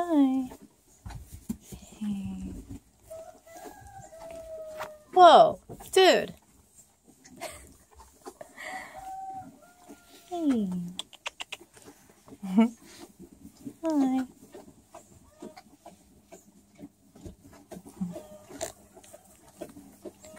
Hi. Hey. Whoa, dude. hey. Hi.